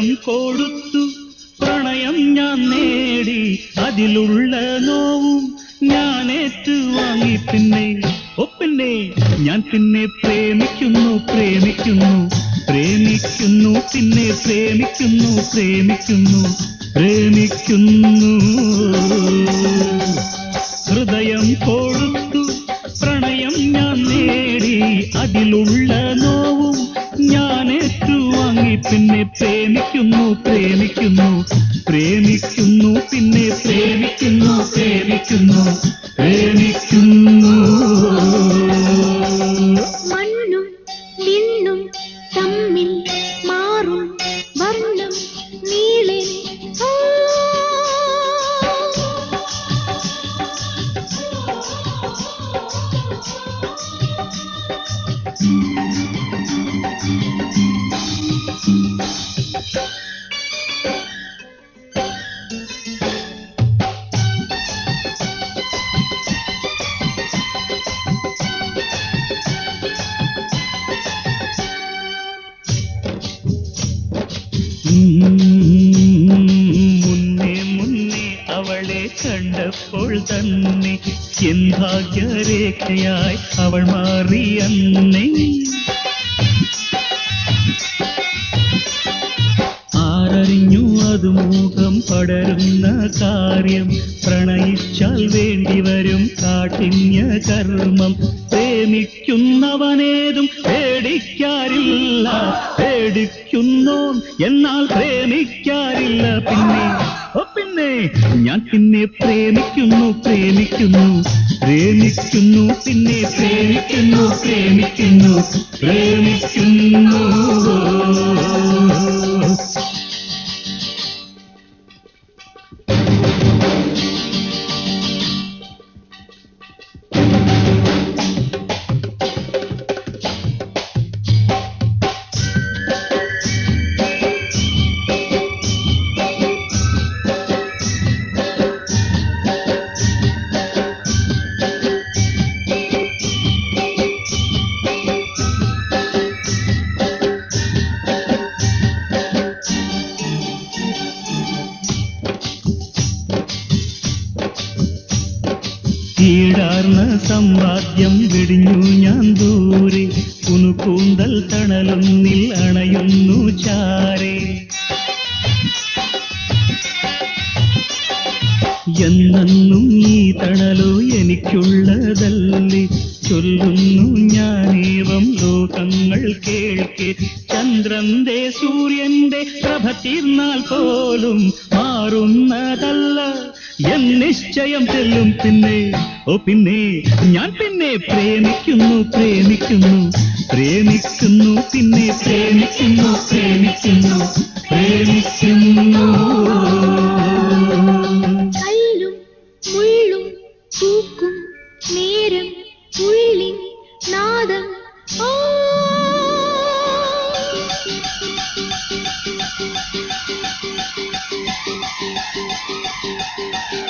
ഹൃദയം കൊടുത്തു. പ്രണയം ഞാൻ നേടി. അതിലുള്ള നോവും ഞാൻ ഏറ്റുവാങ്ങി പിന്നെ ഒപ്പിന്നെ ഞാൻ പിന്നെ പ്രേമിക്കുന്നു പ്രേമിക്കുന്നു. പ്രേമിക്കുന്നു പിന്നെ പ്രേമിക്കുന്നു പ്രേമിക്കുന്നു. പ്രേമിക്കുന്നു. ഹൃദയം കൊടുത്തു. പ്രണയം ഞാൻ നേടി. അതിലുള്ള നോവും ഞാൻ ഏറ്റുവാങ്ങി പിന്നെ പ്രേമിക്കുന്നു കണ്ടപ്പോൾ തന്നെ ചിന്താഗ്യരേഖയായി അവൾ മാറി ആരറിഞ്ഞു അത് മുഖം പടരുന്ന കാര്യം പ്രണയിച്ചാൽ വേണ്ടി വരും കാഠിന്യ കർമ്മം. പ്രേമിക്കുന്നവനേതും പേടിക്കാറില്ല. പേടിക്കുന്നോൻ എന്നാൽ പ്രേമിക്കാറില്ല. പിന്നെ പിന്നെ ഞാൻ പിന്നെ പ്രേമിക്കുന്നു പ്രേമിക്കുന്നു. പ്രേമിക്കുന്നു പിന്നെ പ്രേമിക്കുന്നു പ്രേമിക്കുന്നു. പ്രേമിക്കുന്നു. കീഴാർന്ന സമ്പാദ്യം വെടിഞ്ഞു ഞാൻ ദൂരെ. കുനുകൂന്തൽ തണലൊന്നിൽ അണയുന്നു ചാരേ. എന്നെന്നും ഈ തണലോ എനിക്കുള്ളതല്ലേ? ചൊല്ലുന്നു ഞാനേവം ലോകങ്ങൾ കേൾക്കെ. ചന്ദ്രന്റെ സൂര്യന്റെ പ്രഭ തീർന്നാൽ പോലും മാറുന്നതല്ല. എൻ നിശ്ചയം ചെല്ലും പിന്നെ. ഓ പിന്നെ ഞാൻ പിന്നെ പ്രേമിക്കുന്നു പ്രേമിക്കുന്നു. പ്രേമിക്കുന്നു പിന്നെ പ്രേമിക്കുന്നു പ്രേമിക്കുന്നു. Oh. Thank you.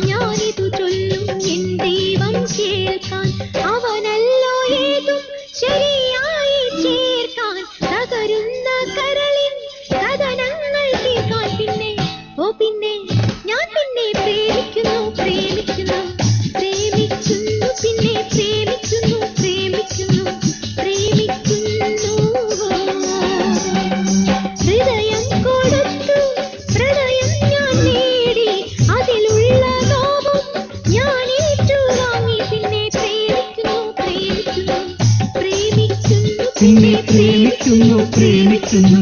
പ്രേമിക്കുന്നു പ്രേമിക്കുന്നു പ്രേമിക്കുന്നു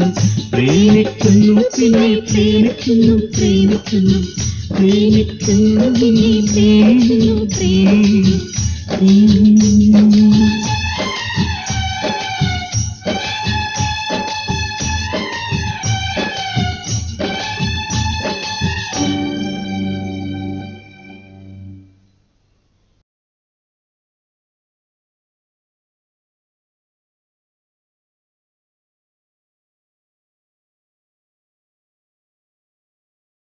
പ്രേമിക്കുന്നു പിന്നെ പ്രേമിക്കുന്നു പ്രേമിക്കുന്നു പ്രേമിക്കുന്നു പിന്നെ പ്രേമിക്കുന്നു പ്രേമിക്കുന്നു